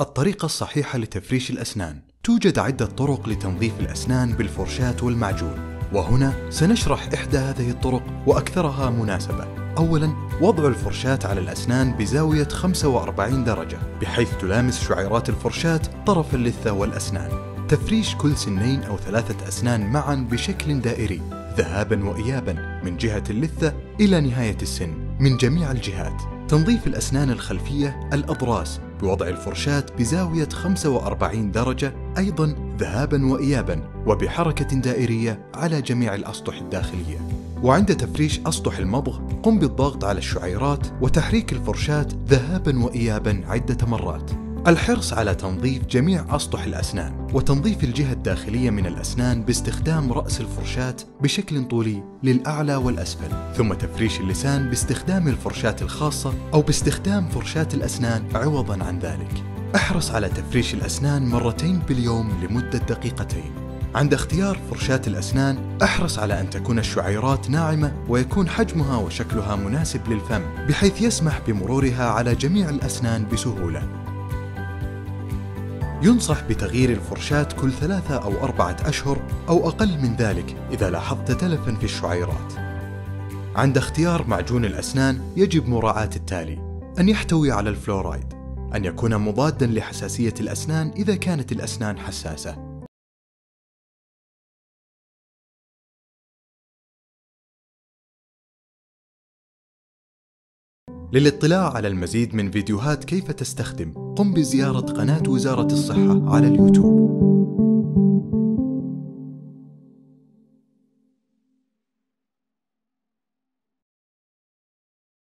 الطريقة الصحيحة لتفريش الأسنان. توجد عدة طرق لتنظيف الأسنان بالفرشاة والمعجون. وهنا سنشرح إحدى هذه الطرق وأكثرها مناسبة. أولا وضع الفرشاة على الأسنان بزاوية 45 درجة بحيث تلامس شعيرات الفرشاة طرف اللثة والأسنان. تفريش كل سنين أو ثلاثة أسنان معا بشكل دائري ذهابا وإيابا من جهة اللثة إلى نهاية السن من جميع الجهات. تنظيف الأسنان الخلفية الأضراس بوضع الفرشاة بزاوية 45 درجة أيضا ذهابا وإيابا وبحركة دائرية على جميع الأسطح الداخلية. وعند تفريش أسطح المضغ قم بالضغط على الشعيرات وتحريك الفرشاة ذهابا وإيابا عدة مرات. الحرص على تنظيف جميع أسطح الأسنان وتنظيف الجهة الداخلية من الأسنان باستخدام رأس الفرشاة بشكل طولي للأعلى والأسفل ثم تفريش اللسان باستخدام الفرشاة الخاصة أو باستخدام فرشاة الأسنان عوضا عن ذلك. احرص على تفريش الأسنان مرتين باليوم لمدة دقيقتين. عند اختيار فرشاة الأسنان احرص على أن تكون الشعيرات ناعمة ويكون حجمها وشكلها مناسب للفم بحيث يسمح بمرورها على جميع الأسنان بسهولة. ينصح بتغيير الفرشاة كل ثلاثة أو أربعة أشهر أو أقل من ذلك إذا لاحظت تلفا في الشعيرات. عند اختيار معجون الأسنان يجب مراعاة التالي: أن يحتوي على الفلورايد، أن يكون مضادا لحساسية الأسنان إذا كانت الأسنان حساسة. للاطلاع على المزيد من فيديوهات كيف تستخدم قم بزيارة قناة وزارة الصحة على اليوتيوب.